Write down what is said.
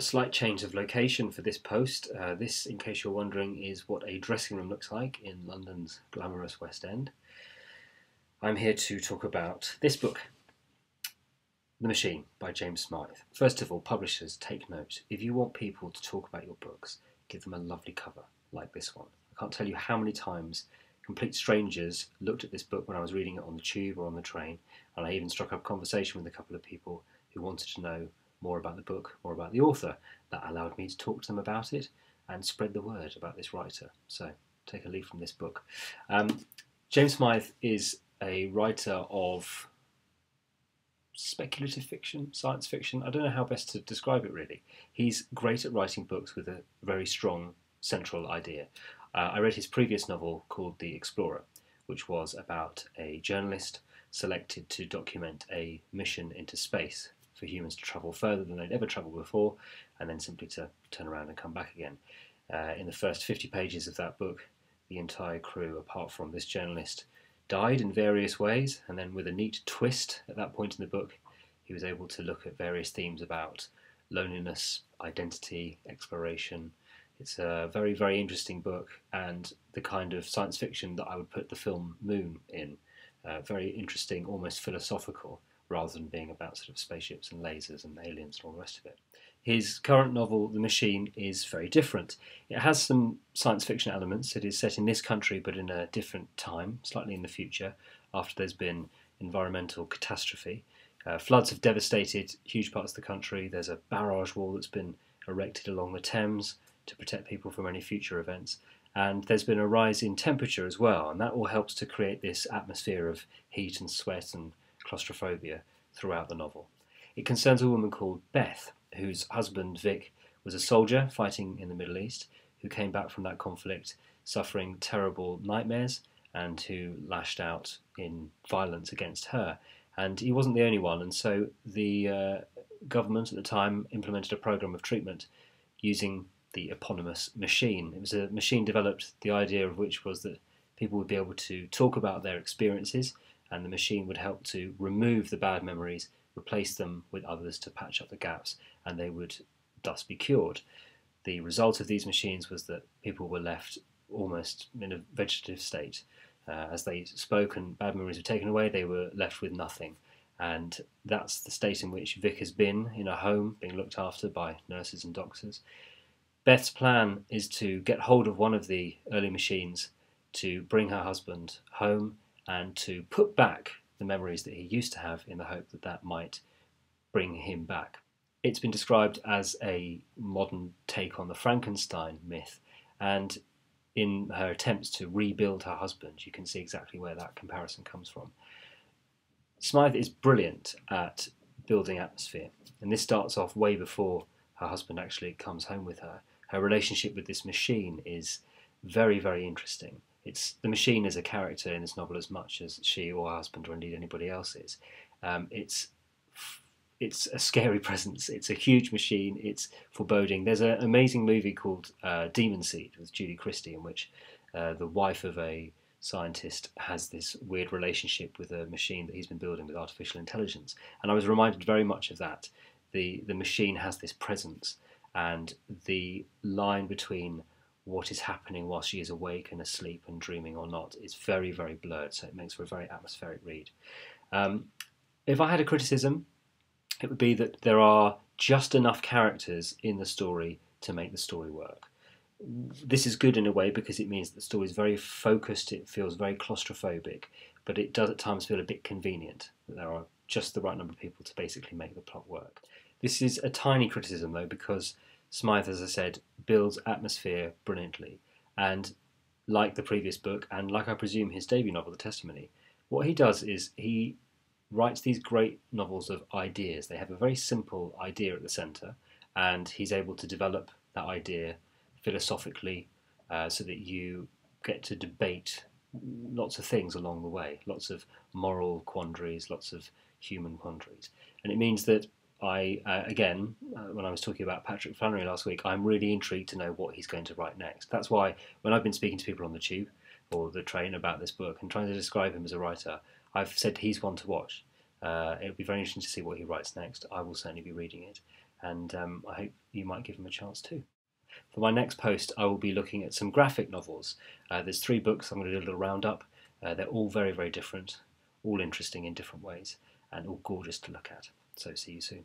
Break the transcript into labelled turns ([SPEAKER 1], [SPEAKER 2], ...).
[SPEAKER 1] A slight change of location for this post. Uh, this, in case you're wondering, is what a dressing room looks like in London's glamorous West End. I'm here to talk about this book, The Machine by James Smythe. First of all, publishers, take note. If you want people to talk about your books, give them a lovely cover like this one. I can't tell you how many times complete strangers looked at this book when I was reading it on the tube or on the train, and I even struck up conversation with a couple of people who wanted to know more about the book, more about the author. That allowed me to talk to them about it and spread the word about this writer. So take a leaf from this book. Um, James Smythe is a writer of speculative fiction, science fiction. I don't know how best to describe it really. He's great at writing books with a very strong central idea. Uh, I read his previous novel called The Explorer, which was about a journalist selected to document a mission into space for humans to travel further than they'd ever travelled before, and then simply to turn around and come back again. Uh, in the first 50 pages of that book, the entire crew, apart from this journalist, died in various ways, and then with a neat twist at that point in the book, he was able to look at various themes about loneliness, identity, exploration. It's a very, very interesting book, and the kind of science fiction that I would put the film Moon in. Uh, very interesting, almost philosophical, rather than being about sort of spaceships and lasers and aliens and all the rest of it. His current novel, The Machine, is very different. It has some science fiction elements. It is set in this country but in a different time, slightly in the future, after there's been environmental catastrophe. Uh, floods have devastated huge parts of the country. There's a barrage wall that's been erected along the Thames to protect people from any future events. And there's been a rise in temperature as well, and that all helps to create this atmosphere of heat and sweat and claustrophobia throughout the novel. It concerns a woman called Beth, whose husband Vic was a soldier fighting in the Middle East, who came back from that conflict suffering terrible nightmares and who lashed out in violence against her. And he wasn't the only one, and so the uh, government at the time implemented a program of treatment using the eponymous machine. It was a machine developed, the idea of which was that people would be able to talk about their experiences and the machine would help to remove the bad memories, replace them with others to patch up the gaps, and they would thus be cured. The result of these machines was that people were left almost in a vegetative state. Uh, as they spoke and bad memories were taken away, they were left with nothing. And that's the state in which Vic has been in a home, being looked after by nurses and doctors. Beth's plan is to get hold of one of the early machines to bring her husband home and to put back the memories that he used to have in the hope that that might bring him back. It's been described as a modern take on the Frankenstein myth, and in her attempts to rebuild her husband, you can see exactly where that comparison comes from. Smythe is brilliant at building atmosphere, and this starts off way before her husband actually comes home with her. Her relationship with this machine is very, very interesting it's the machine is a character in this novel as much as she or her husband or indeed anybody else is. Um, it's it's a scary presence. It's a huge machine. It's foreboding. There's an amazing movie called uh, Demon Seed with Julie Christie, in which uh, the wife of a scientist has this weird relationship with a machine that he's been building with artificial intelligence. And I was reminded very much of that. The the machine has this presence, and the line between what is happening while she is awake and asleep and dreaming or not is very, very blurred, so it makes for a very atmospheric read. Um, if I had a criticism, it would be that there are just enough characters in the story to make the story work. This is good in a way because it means that the story is very focused, it feels very claustrophobic, but it does at times feel a bit convenient that there are just the right number of people to basically make the plot work. This is a tiny criticism though because Smythe, as I said, builds atmosphere brilliantly. And like the previous book, and like I presume his debut novel, The Testimony, what he does is he writes these great novels of ideas. They have a very simple idea at the centre, and he's able to develop that idea philosophically uh, so that you get to debate lots of things along the way, lots of moral quandaries, lots of human quandaries. And it means that I uh, again, uh, when I was talking about Patrick Flanery last week, I'm really intrigued to know what he's going to write next. That's why when I've been speaking to people on the tube or the train about this book and trying to describe him as a writer, I've said he's one to watch. Uh, it'll be very interesting to see what he writes next. I will certainly be reading it. and um, I hope you might give him a chance too. For my next post, I will be looking at some graphic novels. Uh, there's three books I'm going to do a little roundup. Uh, they're all very, very different, all interesting in different ways, and all gorgeous to look at. So, see you soon.